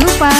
Jangan lupa